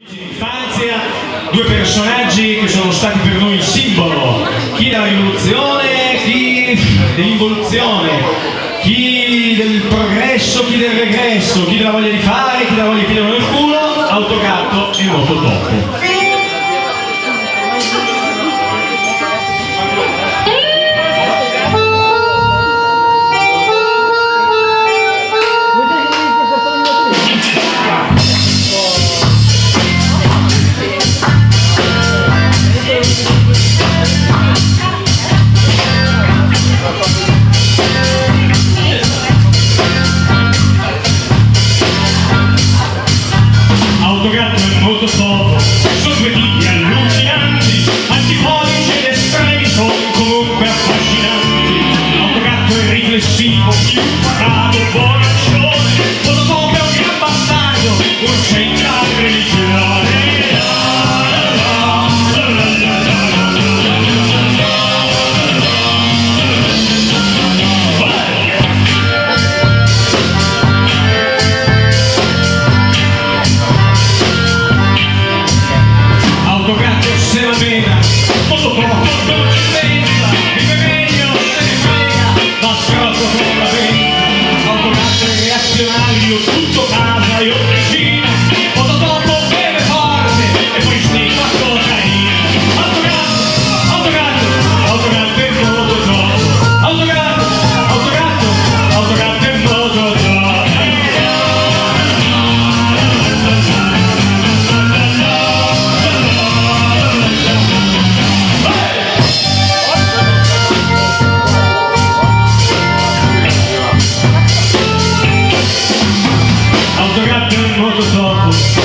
Infanzia, due personaggi che sono stati per noi il simbolo, chi della rivoluzione, chi dell'involuzione, chi del progresso, chi del regresso, chi della voglia di fare, chi della voglia di chiedere nel culo, autocatto e moto dopo.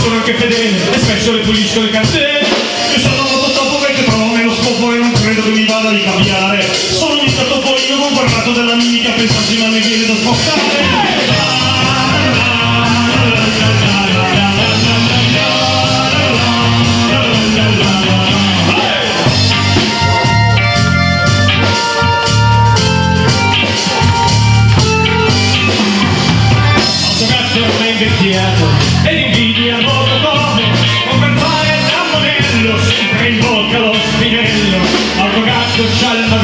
sono anche fedele e spesso le pulisco le cartelle io sono molto dopo però me lo scopo e non credo che mi vada di cambiare. Sono un topolino bombardato della mimica pensandoci ma mi viene da spostare invecchiato. Invito żal na